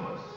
Thomas.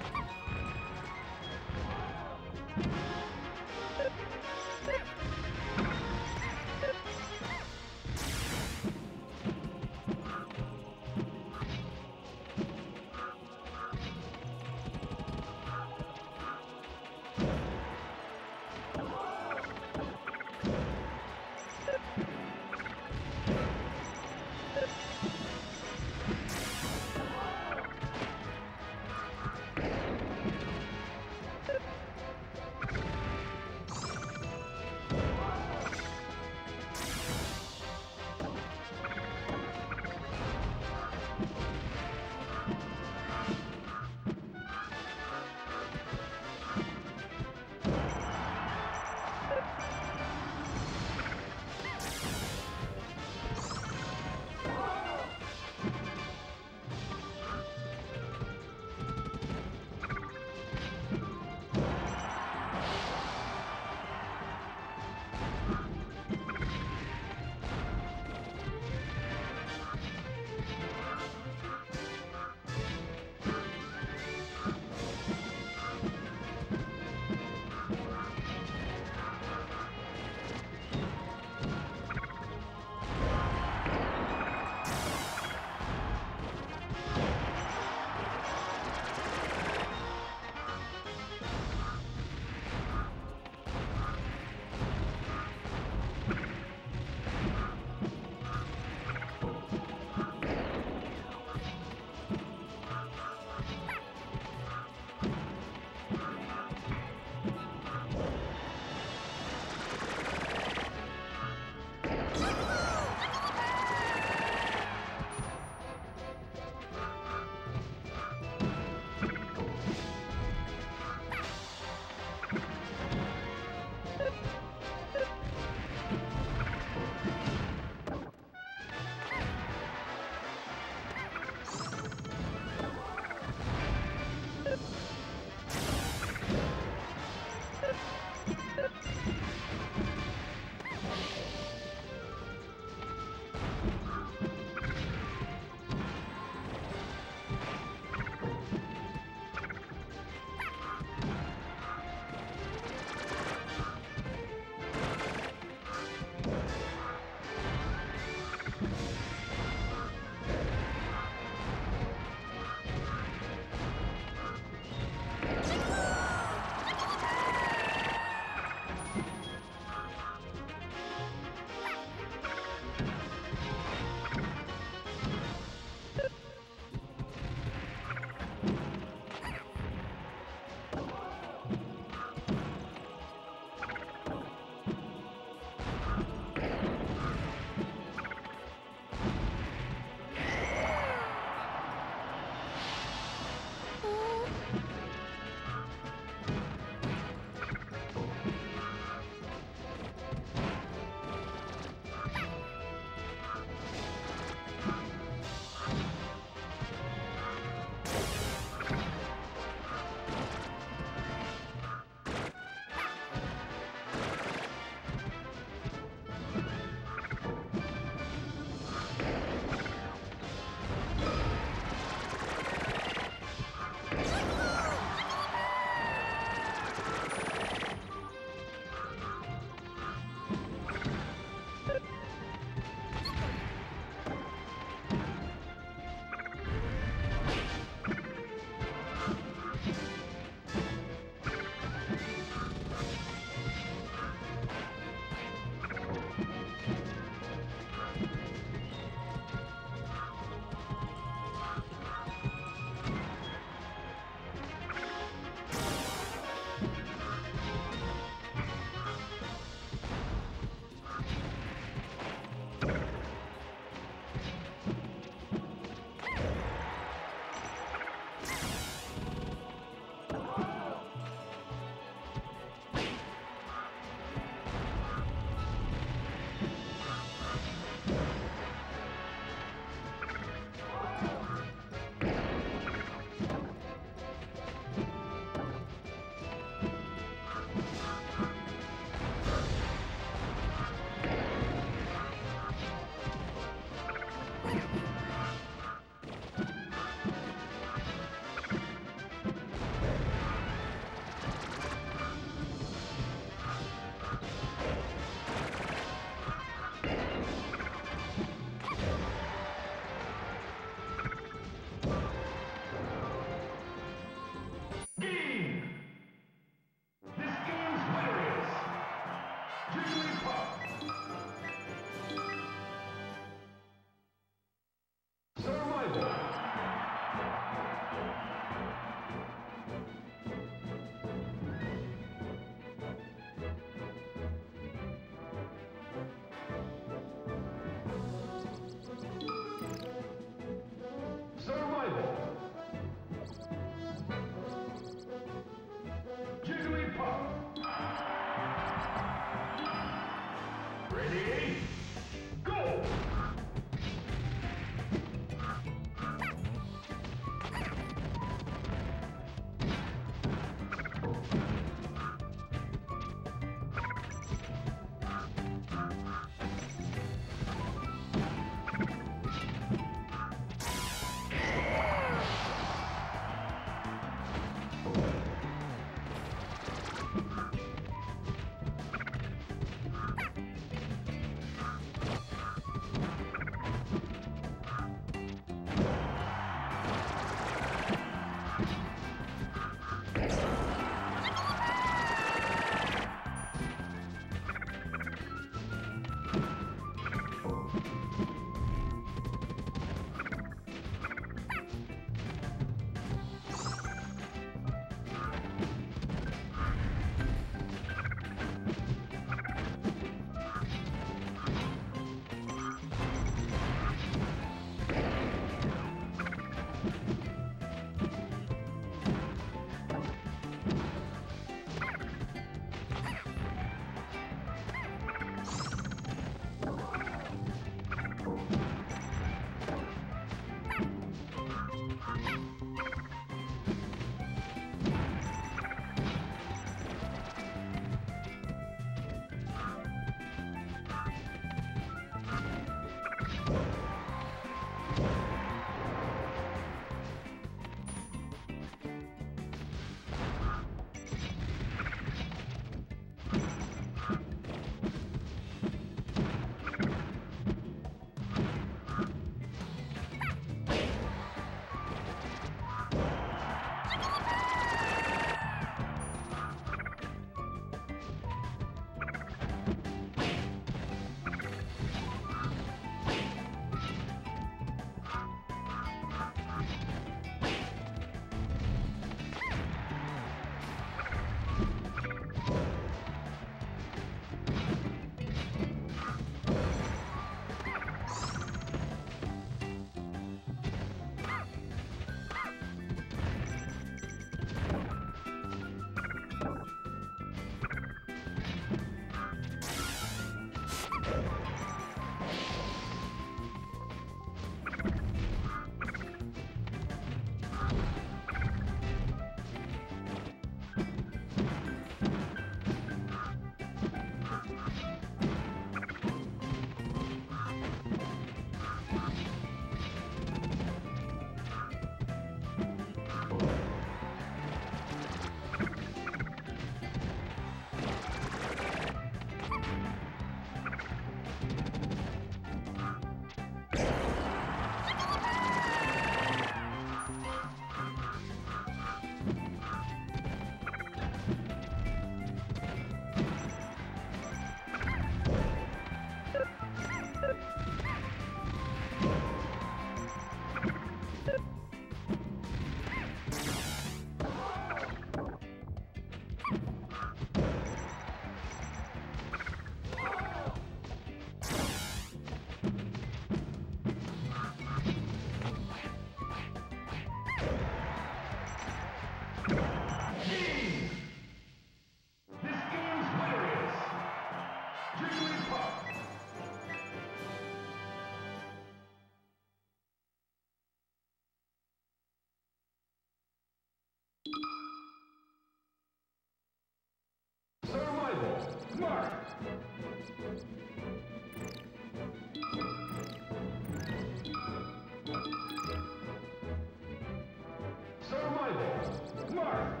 Survival. Mark.